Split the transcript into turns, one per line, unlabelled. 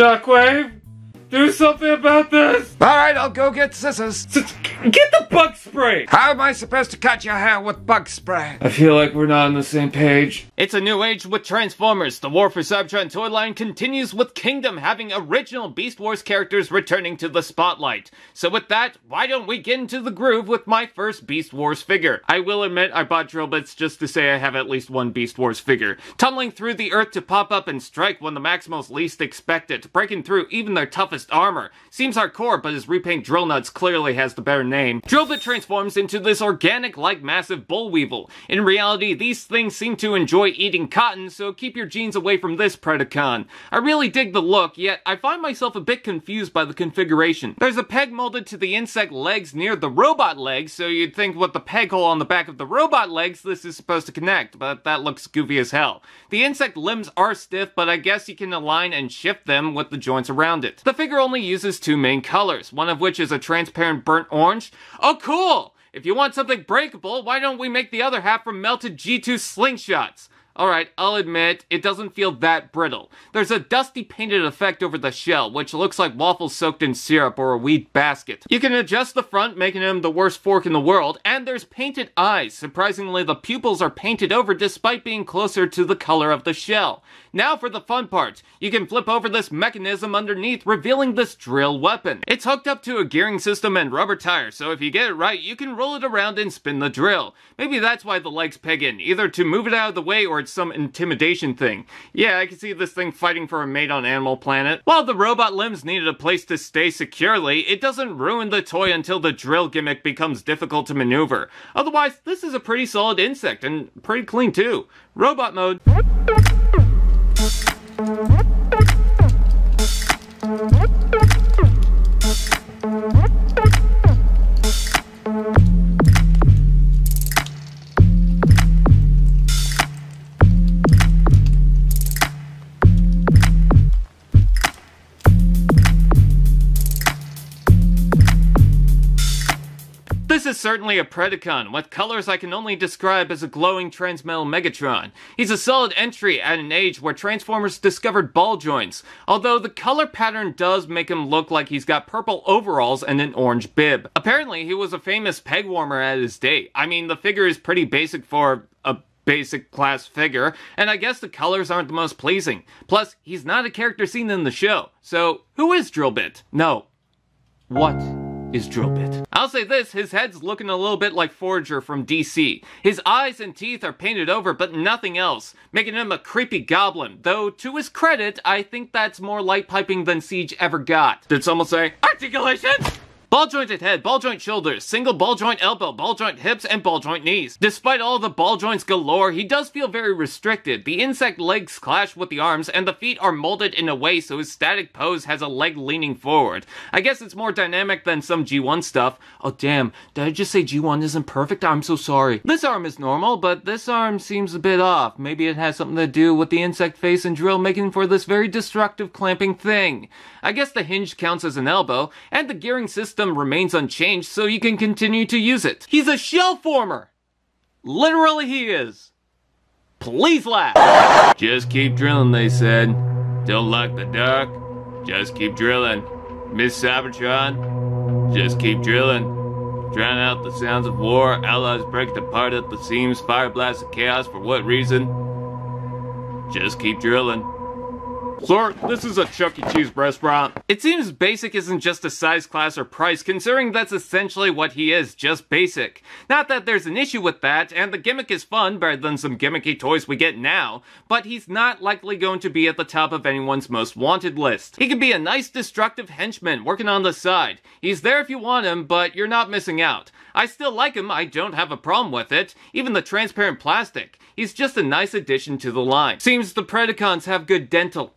Shockwave, do something about this!
Alright, I'll go get scissors.
Get the bug spray!
How am I supposed to cut your hair with bug spray?
I feel like we're not on the same page.
It's a new age with Transformers. The war for Cybertron toy line continues with Kingdom having original Beast Wars characters returning to the spotlight. So with that, why don't we get into the groove with my first Beast Wars figure? I will admit I bought drill bits just to say I have at least one Beast Wars figure. Tumbling through the earth to pop up and strike when the Maximals least expect it, breaking through even their toughest armor. Seems hardcore, but his repaint Drill Nuts clearly has the better name. Drill Bit transforms into this organic-like massive boll weevil. In reality, these things seem to enjoy eating cotton, so keep your jeans away from this Predacon. I really dig the look, yet I find myself a bit confused by the configuration. There's a peg molded to the insect legs near the robot legs, so you'd think with the peg hole on the back of the robot legs this is supposed to connect, but that looks goofy as hell. The insect limbs are stiff, but I guess you can align and shift them with the joints around it. The figure only uses two main colors, one of which is a transparent burnt orange, Oh, cool! If you want something breakable, why don't we make the other half from melted G2 slingshots? Alright, I'll admit, it doesn't feel that brittle. There's a dusty painted effect over the shell, which looks like waffles soaked in syrup or a wheat basket. You can adjust the front, making him the worst fork in the world, and there's painted eyes. Surprisingly, the pupils are painted over despite being closer to the color of the shell. Now for the fun part. You can flip over this mechanism underneath, revealing this drill weapon. It's hooked up to a gearing system and rubber tires, so if you get it right, you can roll it around and spin the drill. Maybe that's why the legs peg in, either to move it out of the way or it's some intimidation thing. Yeah, I can see this thing fighting for a mate on Animal Planet. While the robot limbs needed a place to stay securely, it doesn't ruin the toy until the drill gimmick becomes difficult to maneuver. Otherwise, this is a pretty solid insect, and pretty clean too. Robot mode. Is certainly a Predacon, with colors I can only describe as a glowing Transmetal Megatron. He's a solid entry at an age where Transformers discovered ball joints, although the color pattern does make him look like he's got purple overalls and an orange bib. Apparently, he was a famous peg warmer at his day. I mean, the figure is pretty basic for a basic class figure, and I guess the colors aren't the most pleasing. Plus, he's not a character seen in the show. So, who is Drill Bit? No. What? Is Drill Bit. I'll say this, his head's looking a little bit like Forager from DC. His eyes and teeth are painted over, but nothing else, making him a creepy goblin, though to his credit, I think that's more light piping than Siege ever got. Did someone say, articulation? Ball jointed head, ball joint shoulders, single ball joint elbow, ball joint hips, and ball joint knees. Despite all the ball joints galore, he does feel very restricted. The insect legs clash with the arms, and the feet are molded in a way so his static pose has a leg leaning forward. I guess it's more dynamic than some G1 stuff. Oh damn, did I just say G1 isn't perfect? I'm so sorry. This arm is normal, but this arm seems a bit off. Maybe it has something to do with the insect face and drill making for this very destructive clamping thing. I guess the hinge counts as an elbow, and the gearing system remains unchanged so you can continue to use it. He's a shell former! Literally he is. Please laugh! Just keep drilling, they said. Don't like the dark? Just keep drilling. Miss Cybertron? Just keep drilling. Drown out the sounds of war, allies break apart at the seams, fire blast of chaos, for what reason? Just keep drilling. Sir, this is a Chuck E. Cheese restaurant. It seems basic isn't just a size, class, or price, considering that's essentially what he is, just basic. Not that there's an issue with that, and the gimmick is fun, better than some gimmicky toys we get now, but he's not likely going to be at the top of anyone's most wanted list. He can be a nice destructive henchman working on the side. He's there if you want him, but you're not missing out. I still like him, I don't have a problem with it, even the transparent plastic. He's just a nice addition to the line. Seems the Predacons have good dental.